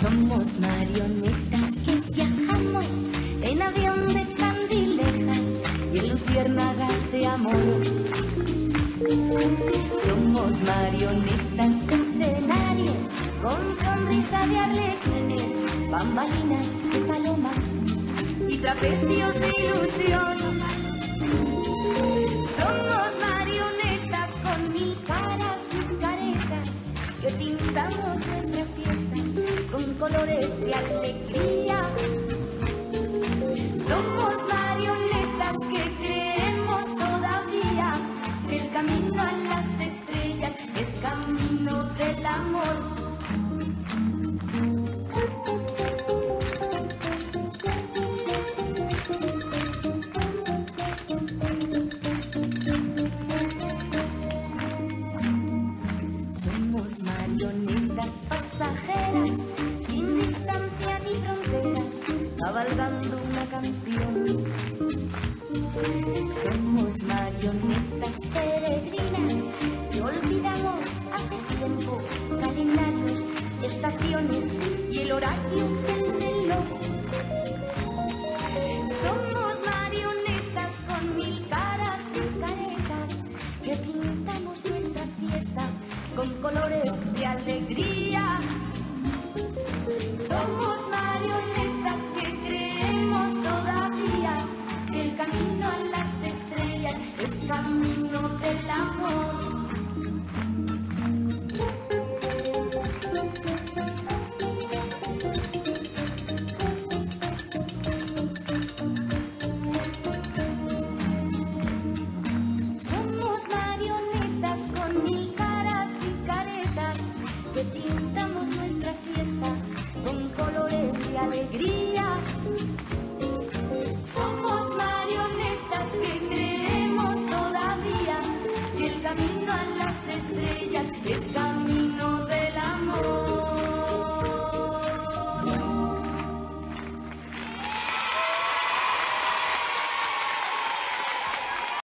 Somos marionetas que viajamos en avión de candilejas y en luciérnagas de amor. Somos marionetas de escenario, con sonrisa de alegrías, bambalinas y palomas trapecios de ilusión. Somos marionetas con mil caras y caretas que pintamos nuestra fiesta con colores de alegría. Somos marionetas que creemos todavía que el camino a las estrellas es camino del amor. marionetas pasajeras, sin distancia ni fronteras, cabalgando una canción. Somos marionetas peregrinas que olvidamos hace tiempo calendarios, estaciones y el horario del reloj. Somos marionetas con mil caras y caretas que pintamos nuestra fiesta con colores de alegría. Somos marionetas que creemos todavía que el camino a las estrellas es camino del amor. Somos marionetas que creemos todavía que el camino a las estrellas es